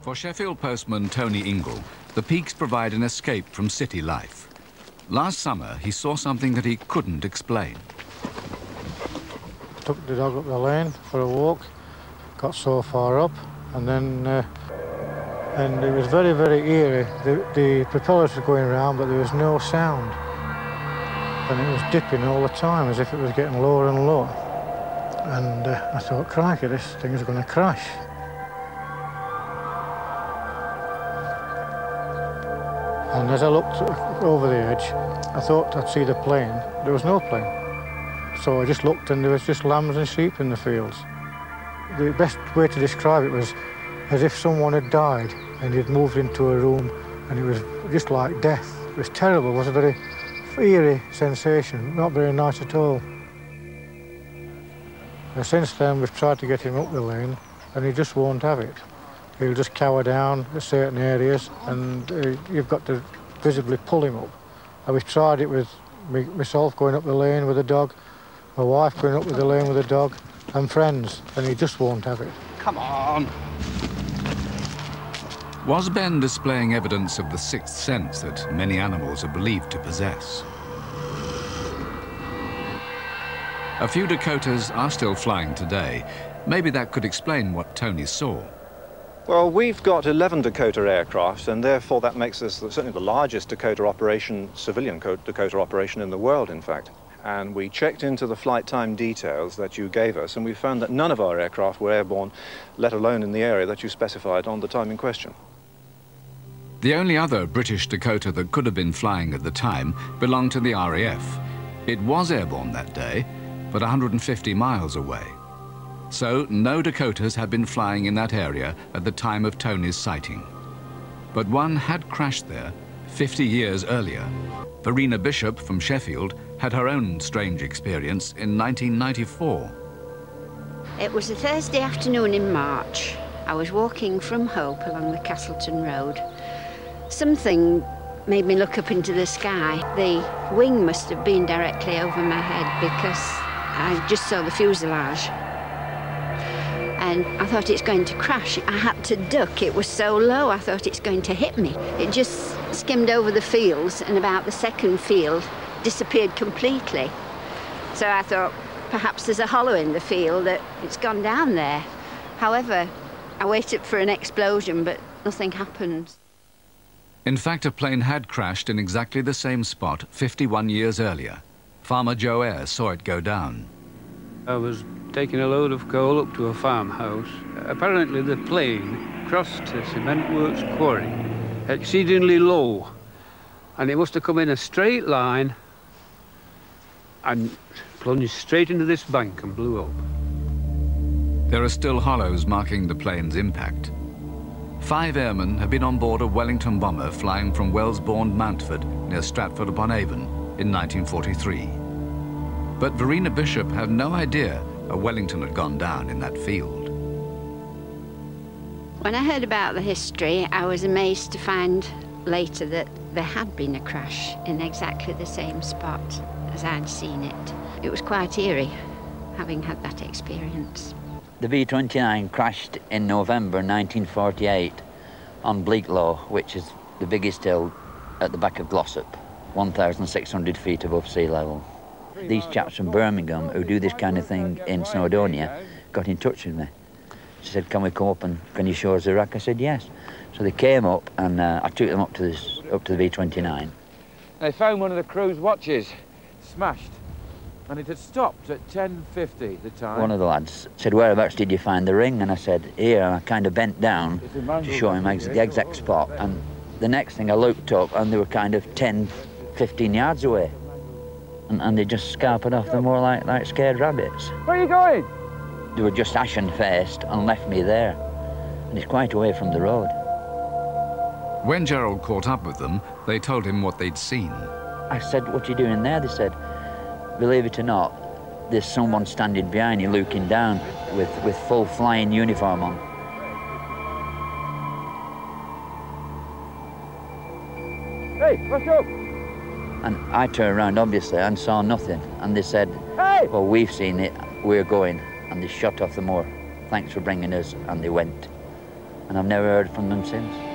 For Sheffield postman Tony Ingle, the peaks provide an escape from city life. Last summer, he saw something that he couldn't explain. Took the dog up the lane for a walk, got so far up, and then uh, and it was very, very eerie. The, the propellers were going around, but there was no sound. And it was dipping all the time, as if it was getting lower and lower. And uh, I thought, crikey, this thing's going to crash. And as I looked over the edge, I thought I'd see the plane. There was no plane. So I just looked and there was just lambs and sheep in the fields. The best way to describe it was as if someone had died and he'd moved into a room and it was just like death. It was terrible. It was a very eerie sensation, not very nice at all. And since then, we've tried to get him up the lane and he just won't have it. He'll just cower down at certain areas and uh, you've got to visibly pull him up. And we've tried it with me, myself going up the lane with a dog, my wife going up with the lane with a dog, and friends, and he just won't have it. Come on. Was Ben displaying evidence of the sixth sense that many animals are believed to possess? A few Dakotas are still flying today. Maybe that could explain what Tony saw. Well, we've got 11 Dakota aircraft, and therefore that makes us certainly the largest Dakota operation, civilian Dakota operation in the world, in fact. And we checked into the flight time details that you gave us, and we found that none of our aircraft were airborne, let alone in the area that you specified on the time in question. The only other British Dakota that could have been flying at the time belonged to the RAF. It was airborne that day, but 150 miles away. So no Dakotas had been flying in that area at the time of Tony's sighting. But one had crashed there 50 years earlier. Verena Bishop from Sheffield had her own strange experience in 1994. It was a Thursday afternoon in March. I was walking from Hope along the Castleton Road. Something made me look up into the sky. The wing must have been directly over my head because I just saw the fuselage and I thought it's going to crash. I had to duck. It was so low, I thought it's going to hit me. It just skimmed over the fields, and about the second field, disappeared completely. So I thought perhaps there's a hollow in the field that it's gone down there. However, I waited for an explosion, but nothing happened. In fact, a plane had crashed in exactly the same spot 51 years earlier. Farmer Joe Eyre saw it go down. I was taking a load of coal up to a farmhouse. Apparently the plane crossed a cement works quarry exceedingly low and it must have come in a straight line and plunged straight into this bank and blew up. There are still hollows marking the plane's impact. Five airmen have been on board a Wellington bomber flying from Wellesbourne, Mountford, near Stratford-upon-Avon, in 1943. But Verena Bishop had no idea a Wellington had gone down in that field. When I heard about the history, I was amazed to find later that there had been a crash in exactly the same spot as I'd seen it. It was quite eerie, having had that experience. The B-29 crashed in November 1948 on Bleaklow, which is the biggest hill at the back of Glossop, 1,600 feet above sea level. These chaps from Birmingham who do this kind of thing in Snowdonia got in touch with me. She said, can we come up and can you show us the wreck? I said, yes. So they came up and uh, I took them up to, this, up to the B-29. They found one of the crew's watches smashed and it had stopped at 10.50 the time. One of the lads said, whereabouts did you find the ring? And I said, here, and I kind of bent down to show him the exact spot. And the next thing I looked up and they were kind of 10, 15 yards away and, and they just scarpered off them more like, like scared rabbits. Where are you going? They were just ashen-faced and left me there. And it's quite away from the road. When Gerald caught up with them, they told him what they'd seen. I said, what are you doing there? They said, believe it or not, there's someone standing behind you looking down with, with full flying uniform on. Hey, what's up? And I turned around, obviously, and saw nothing. And they said, hey! well, we've seen it, we're going. And they shut off the moor. Thanks for bringing us, and they went. and I've never heard from them since.